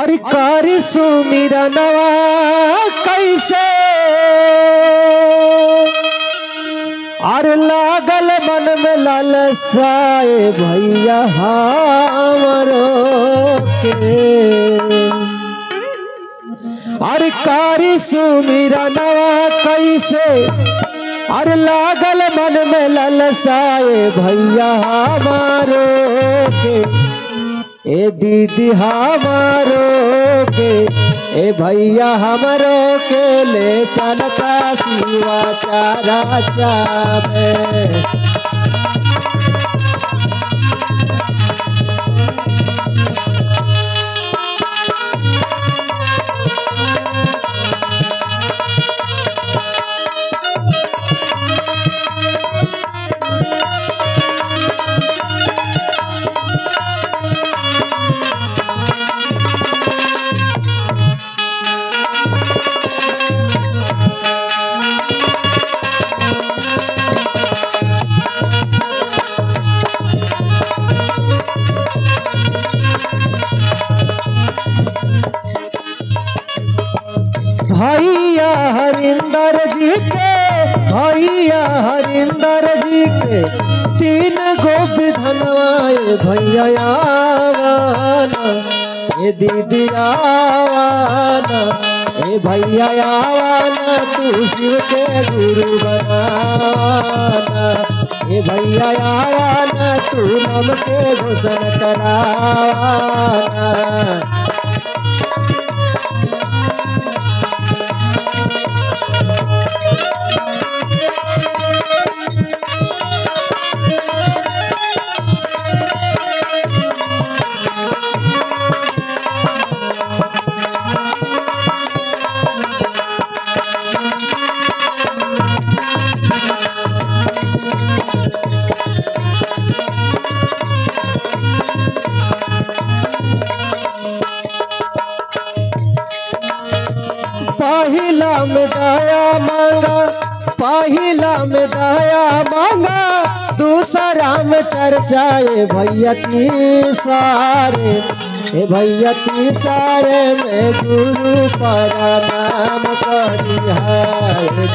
अरे कारी सुमिरा नवा कैसे? अरे लागल मन में लालसाए भैया हमरो के। अरे कारी सुमिरा नवा कैसे? अरे लागल मन में ललसाए, भैया हमारो के, ए दीदी हमारो के, ए भैया हमारो के, ले चलता सिवा चारा चावे। के भैया हरिंदर जी के तीन गो विधनवाए भैया ए दीदी आवाना ए भैया आवाना तू शिव के गुरु बनाना। हे भैया आवाना तू नम के घोषण करावाना पहिला में दया मांगा, दूसरा में चर्चाए भैया तीसारे। ए भैया तीसारे में गुरु पर नाम करी कारी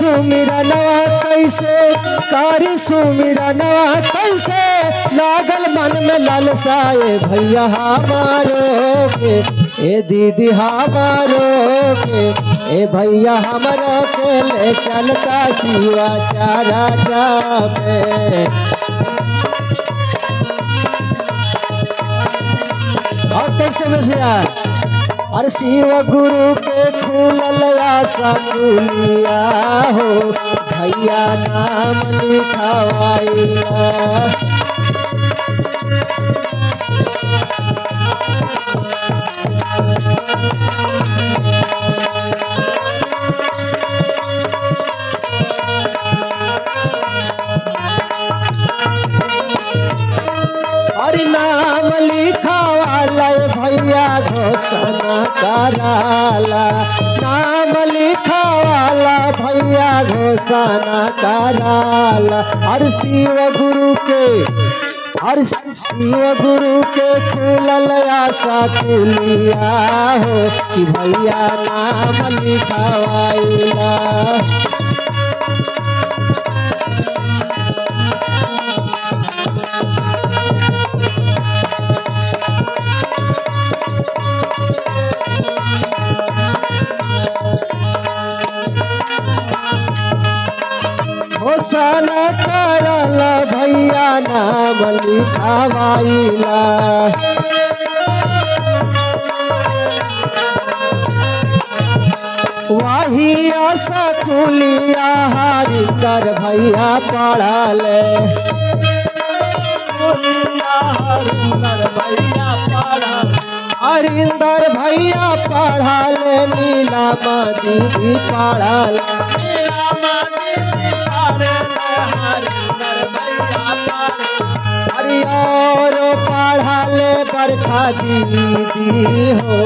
सुमिरा नवा कैसे? कारी सुमिरा नवा कैसे? लागल मन में लालसाए भैया हमारो के, ए दीदी हमारो के, ए भैया हमारो के, ले चलता शिवा चारा जामे और कैसे में भैया अरे शिव गुरु के खुलल आशा कुलिया हो भैया नाम लिखवाइला अरे नाम लिखवाला भैया। घोषणा कराला नाम लिखवाला, भैया घोषणा कराला अरे शिव गुरु के अरे शिव गुरु के खुलल आशा कुलिया हो कि भैया नाम लिखवाइला। घोषणा करल भैया नाम लिखावाइला। वही सकुलिया हरिंदर भैया पढ़ले। हरिंदर भैया पढ़ा हरिंदर भैया पढ़ले, नीलम दीदी पढ़ले। नीलम पढ़े पढ़ाले बरखा दीदी हो?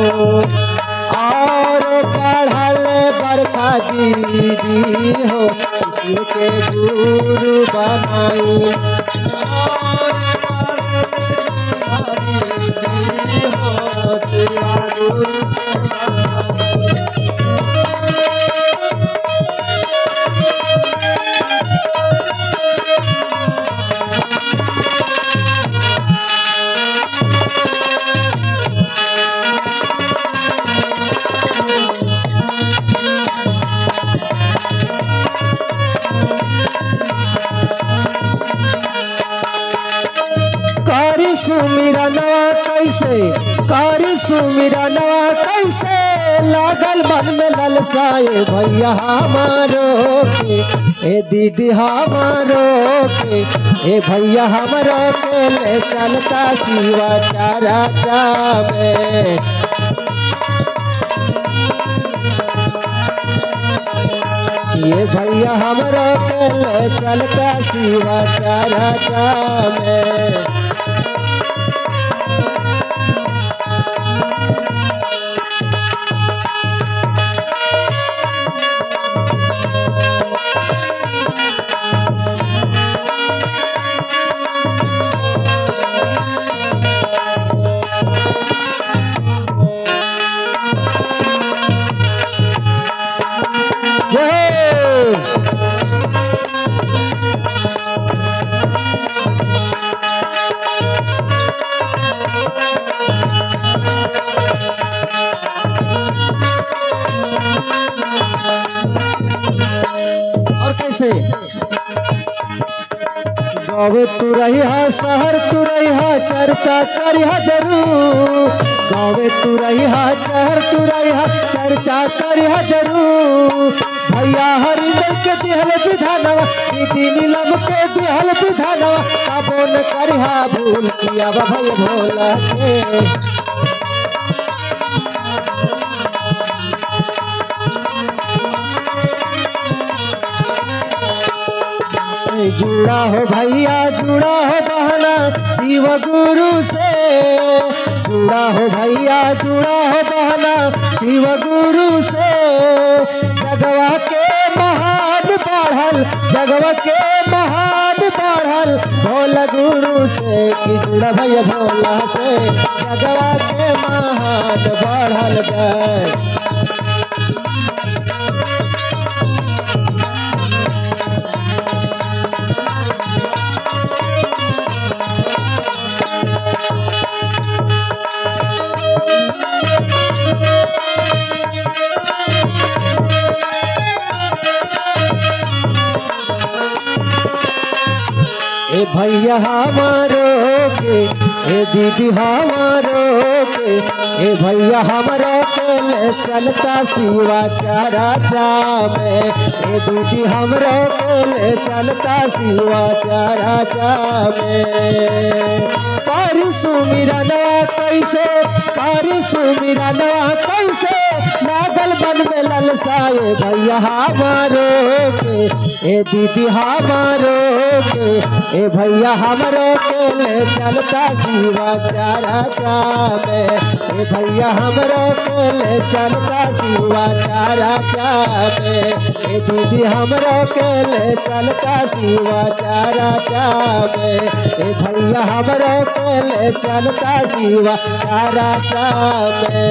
और पढ़ाले बरखा दीदी हो? के गुरु बनाई करी सुमिरनवा कैसे लागल मन में ललसाए, भैया हमारो के ए दीदी हमारो के ए भैया हमारो के ले चलता शिवा चारा चावे। ये भैया हमरो ले चलता शिवा चारा चावे। गावे तू रही हा शहर, तू रही हा चर्चा कर हा ज़रूर। अब तू रही हा शहर, तू रही हा चर्चा कर हा ज़रूर। भैया हरिंदर के दिहल विधानवा, दीदी नीलम के दिहल विधानवा कबो न करी हा भूल किया भैया भोला के जुड़ा हो भैया, जुड़ा हो बहना, शिव गुरु से। जुड़ा हो भैया, जुड़ा हो बहना, शिव गुरु से। जगवा के महान बढ़ल, जगवा के महान बढ़ल भोला गुरु से जुड़ा भैया, भोला से। जगवा के महान बढ़ल गए। ए भैया हमारो के, ए दीदी हमारो के, ए भैया हमारो के ले चलता सिवा चारा चामे। ए दीदी हमारो के ले चलता सिवा चारा चामे। पर सुमिरनवा कैसे? लागल बन में ललसाए भैया हमारो के। ए दीदी हमारो के। ए भैया हमारो के ले चलता शिवा चारा ए भैया हमरा पहले चलता सिवा चारा चामे ए दीदी हमरा पहले चलता सिवा चारा चामे ए भैया हमरा पहले चलता सिवा चारा चामे